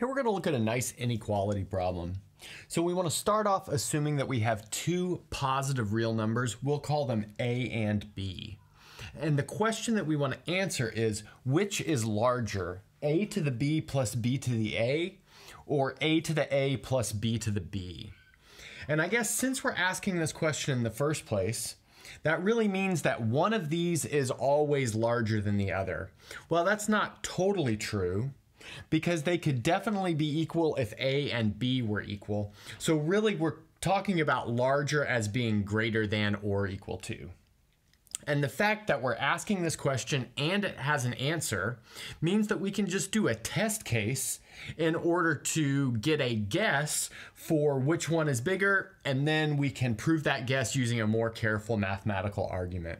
Here we're going to look at a nice inequality problem. So we want to start off assuming that we have two positive real numbers. We'll call them A and B. And the question that we want to answer is which is larger, A to the B plus B to the A, or A to the A plus B to the B? And I guess since we're asking this question in the first place, that really means that one of these is always larger than the other. Well, that's not totally true because they could definitely be equal if A and B were equal. So really we're talking about larger as being greater than or equal to. And the fact that we're asking this question and it has an answer means that we can just do a test case in order to get a guess for which one is bigger, and then we can prove that guess using a more careful mathematical argument.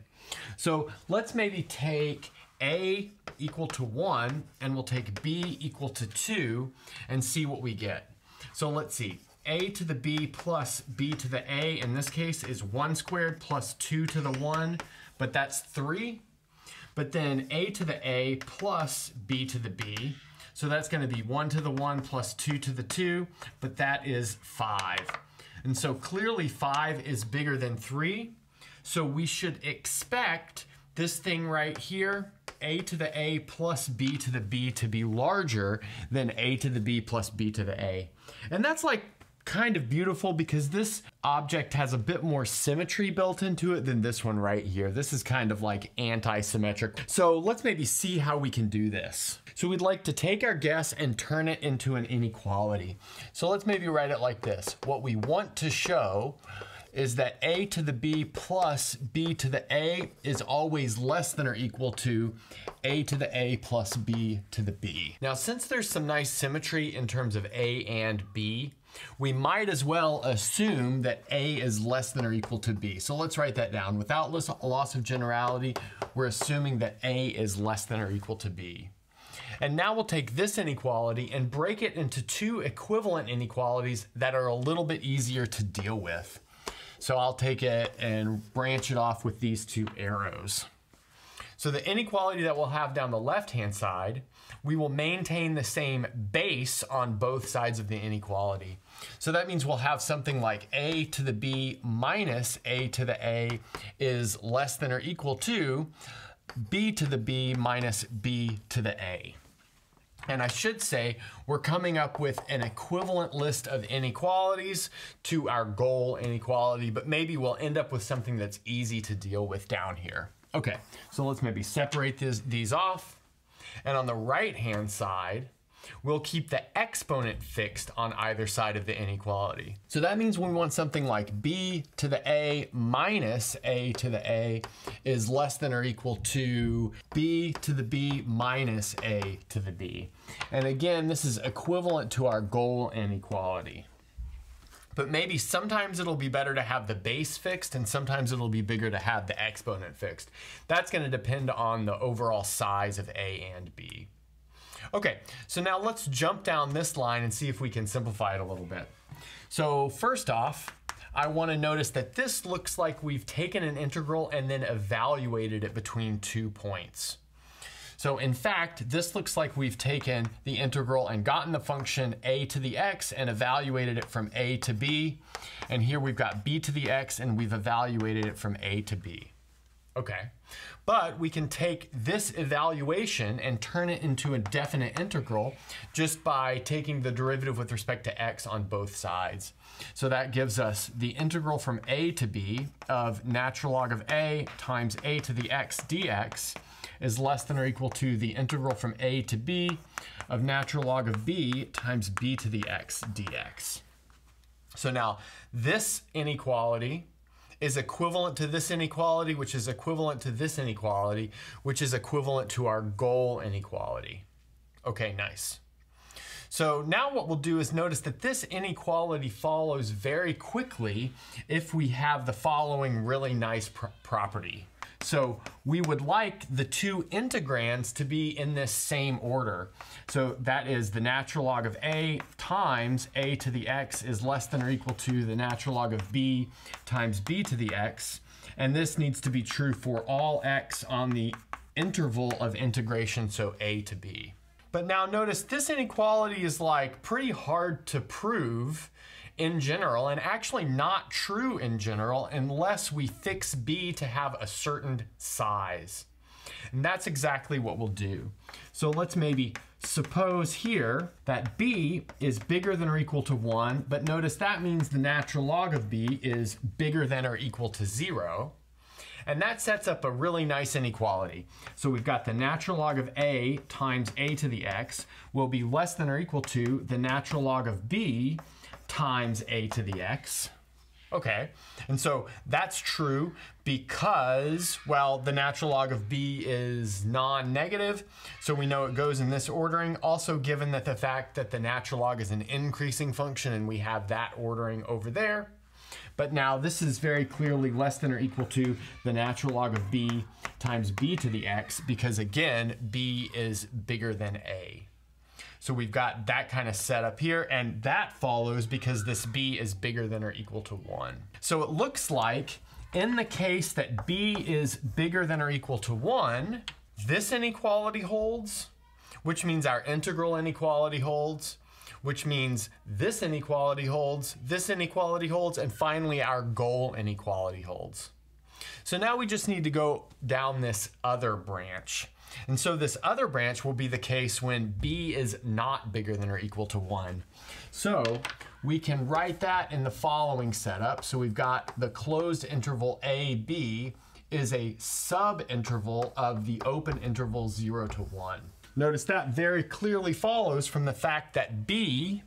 So let's maybe take a equal to 1 and we'll take b equal to 2 and see what we get. So let's see. a to the b plus b to the a in this case is 1 squared plus 2 to the 1, but that's 3. But then a to the a plus b to the b, so that's going to be 1 to the 1 plus 2 to the 2, but that is 5. And so clearly 5 is bigger than 3, so we should expect this thing right here a to the a plus b to the b to be larger than a to the b plus b to the a. And that's like kind of beautiful because this object has a bit more symmetry built into it than this one right here. This is kind of like anti-symmetric. So let's maybe see how we can do this. So we'd like to take our guess and turn it into an inequality. So let's maybe write it like this. What we want to show is that a to the b plus b to the a is always less than or equal to a to the a plus b to the b. Now, since there's some nice symmetry in terms of a and b, we might as well assume that a is less than or equal to b. So let's write that down. Without loss of generality, we're assuming that a is less than or equal to b. And now we'll take this inequality and break it into two equivalent inequalities that are a little bit easier to deal with. So I'll take it and branch it off with these two arrows. So the inequality that we'll have down the left-hand side, we will maintain the same base on both sides of the inequality. So that means we'll have something like a to the b minus a to the a is less than or equal to b to the b minus b to the a. And I should say, we're coming up with an equivalent list of inequalities to our goal inequality, but maybe we'll end up with something that's easy to deal with down here. Okay, so let's maybe separate this, these off. And on the right-hand side, we'll keep the exponent fixed on either side of the inequality. So that means we want something like b to the a minus a to the a is less than or equal to b to the b minus a to the b. And again, this is equivalent to our goal inequality but maybe sometimes it'll be better to have the base fixed and sometimes it'll be bigger to have the exponent fixed. That's going to depend on the overall size of A and B. Okay, so now let's jump down this line and see if we can simplify it a little bit. So first off, I want to notice that this looks like we've taken an integral and then evaluated it between two points. So in fact, this looks like we've taken the integral and gotten the function a to the x and evaluated it from a to b. And here we've got b to the x and we've evaluated it from a to b. Okay, but we can take this evaluation and turn it into a definite integral just by taking the derivative with respect to x on both sides. So that gives us the integral from a to b of natural log of a times a to the x dx is less than or equal to the integral from a to b of natural log of b times b to the x dx. So now this inequality is equivalent to this inequality, which is equivalent to this inequality, which is equivalent to our goal inequality. Okay, nice. So now what we'll do is notice that this inequality follows very quickly if we have the following really nice pr property. So we would like the two integrands to be in this same order. So that is the natural log of a times a to the x is less than or equal to the natural log of b times b to the x. And this needs to be true for all x on the interval of integration, so a to b. But now notice this inequality is like pretty hard to prove in general and actually not true in general unless we fix b to have a certain size. And that's exactly what we'll do. So let's maybe suppose here that b is bigger than or equal to 1, but notice that means the natural log of b is bigger than or equal to 0. And that sets up a really nice inequality. So we've got the natural log of a times a to the x will be less than or equal to the natural log of b times a to the x. Okay, and so that's true because, well, the natural log of b is non-negative, so we know it goes in this ordering. Also, given that the fact that the natural log is an increasing function and we have that ordering over there, but now this is very clearly less than or equal to the natural log of b times b to the x because again, b is bigger than a. So we've got that kind of set up here and that follows because this b is bigger than or equal to one. So it looks like in the case that b is bigger than or equal to one, this inequality holds, which means our integral inequality holds, which means this inequality holds, this inequality holds, and finally our goal inequality holds. So now we just need to go down this other branch. And so this other branch will be the case when b is not bigger than or equal to 1. So we can write that in the following setup. So we've got the closed interval ab is a subinterval of the open interval 0 to 1. Notice that very clearly follows from the fact that b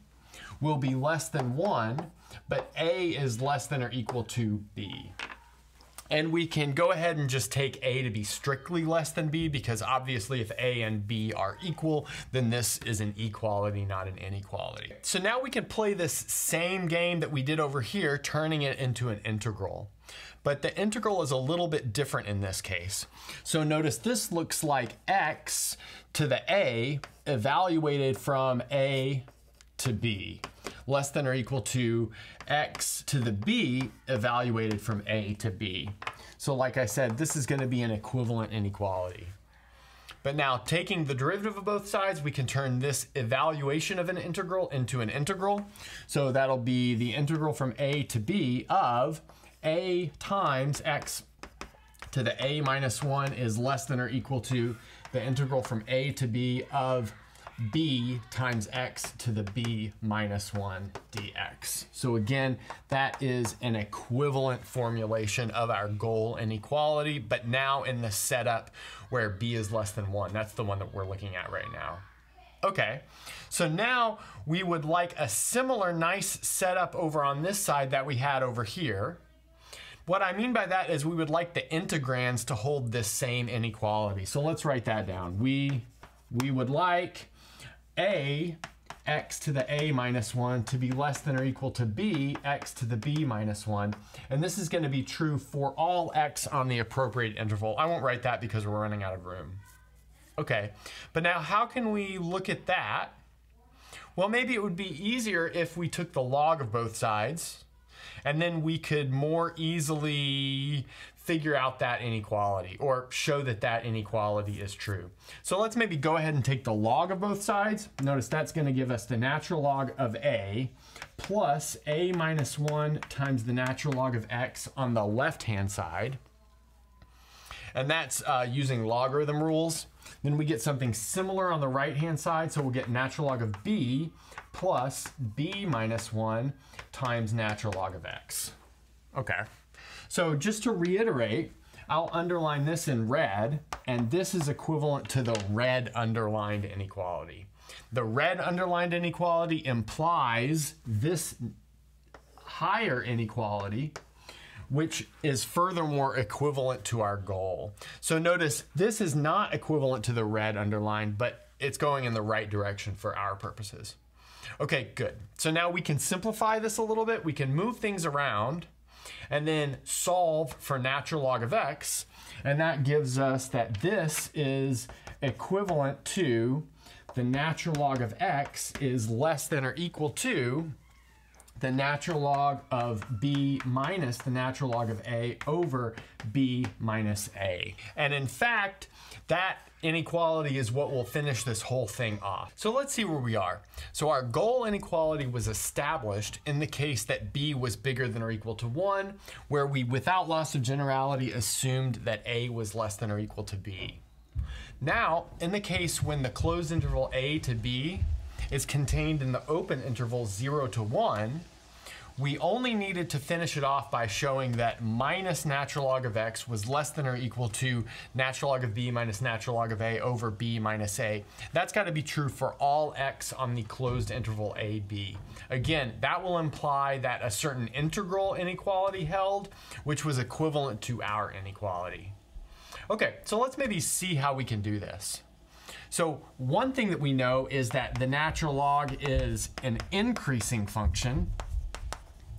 will be less than 1, but a is less than or equal to b. And we can go ahead and just take A to be strictly less than B because obviously if A and B are equal, then this is an equality, not an inequality. So now we can play this same game that we did over here, turning it into an integral. But the integral is a little bit different in this case. So notice this looks like x to the a evaluated from a to b, less than or equal to x to the b evaluated from a to b. So like I said, this is gonna be an equivalent inequality. But now taking the derivative of both sides, we can turn this evaluation of an integral into an integral. So that'll be the integral from a to b of a times x to the a minus 1 is less than or equal to the integral from a to b of b times x to the b minus 1 dx. So again, that is an equivalent formulation of our goal inequality, but now in the setup where b is less than 1. That's the one that we're looking at right now. Okay, so now we would like a similar nice setup over on this side that we had over here. What I mean by that is we would like the integrands to hold this same inequality. So let's write that down. We, we would like a x to the a minus 1 to be less than or equal to b x to the b minus 1. And this is going to be true for all x on the appropriate interval. I won't write that because we're running out of room. Okay, but now how can we look at that? Well, maybe it would be easier if we took the log of both sides and then we could more easily figure out that inequality or show that that inequality is true. So let's maybe go ahead and take the log of both sides. Notice that's going to give us the natural log of a plus a minus 1 times the natural log of x on the left-hand side. And that's uh, using logarithm rules. Then we get something similar on the right-hand side. So we'll get natural log of b plus b minus 1 times natural log of x. Okay, so just to reiterate, I'll underline this in red, and this is equivalent to the red underlined inequality. The red underlined inequality implies this higher inequality, which is furthermore equivalent to our goal. So notice this is not equivalent to the red underlined, but it's going in the right direction for our purposes. Okay, good. So now we can simplify this a little bit. We can move things around and then solve for natural log of x. And that gives us that this is equivalent to the natural log of x is less than or equal to the natural log of b minus the natural log of a over b minus a. And in fact, that inequality is what will finish this whole thing off. So let's see where we are. So our goal inequality was established in the case that b was bigger than or equal to 1, where we, without loss of generality, assumed that a was less than or equal to b. Now, in the case when the closed interval a to b is contained in the open interval 0 to 1, we only needed to finish it off by showing that minus natural log of x was less than or equal to natural log of b minus natural log of a over b minus a. That's got to be true for all x on the closed interval a, b. Again, that will imply that a certain integral inequality held, which was equivalent to our inequality. Okay, so let's maybe see how we can do this. So one thing that we know is that the natural log is an increasing function.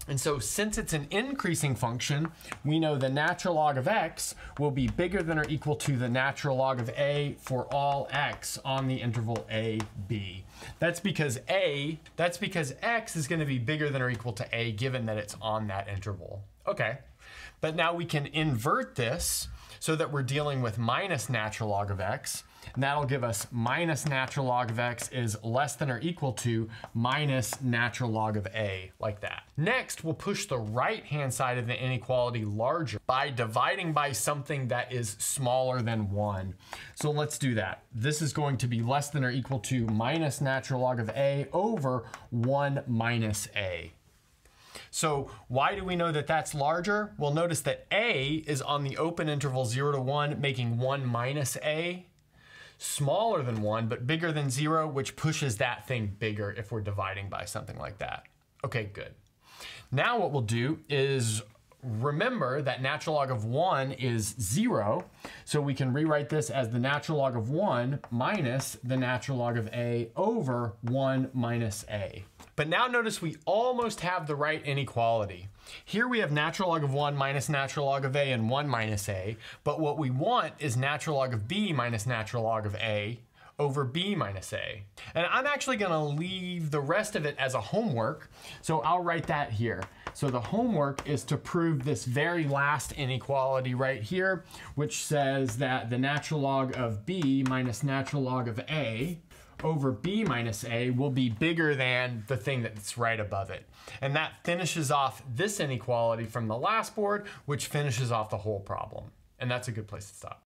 And so since it's an increasing function, we know the natural log of x will be bigger than or equal to the natural log of a for all x on the interval a, b. That's because a, that's because x is gonna be bigger than or equal to a given that it's on that interval. Okay, but now we can invert this so that we're dealing with minus natural log of x. And that'll give us minus natural log of x is less than or equal to minus natural log of a, like that. Next, we'll push the right-hand side of the inequality larger by dividing by something that is smaller than 1. So let's do that. This is going to be less than or equal to minus natural log of a over 1 minus a. So why do we know that that's larger? Well, notice that A is on the open interval 0 to 1, making 1 minus A smaller than 1, but bigger than 0, which pushes that thing bigger if we're dividing by something like that. Okay, good. Now what we'll do is remember that natural log of 1 is 0, so we can rewrite this as the natural log of 1 minus the natural log of a over 1 minus a. But now notice we almost have the right inequality. Here we have natural log of 1 minus natural log of a and 1 minus a, but what we want is natural log of b minus natural log of a over b minus a. And I'm actually gonna leave the rest of it as a homework, so I'll write that here. So the homework is to prove this very last inequality right here, which says that the natural log of b minus natural log of a over b minus a will be bigger than the thing that's right above it. And that finishes off this inequality from the last board, which finishes off the whole problem. And that's a good place to stop.